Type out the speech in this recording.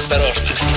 ostrożny.